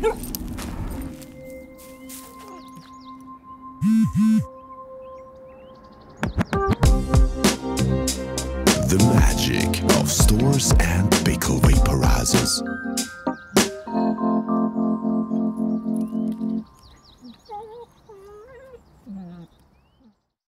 The magic of stores and pickle vaporizers.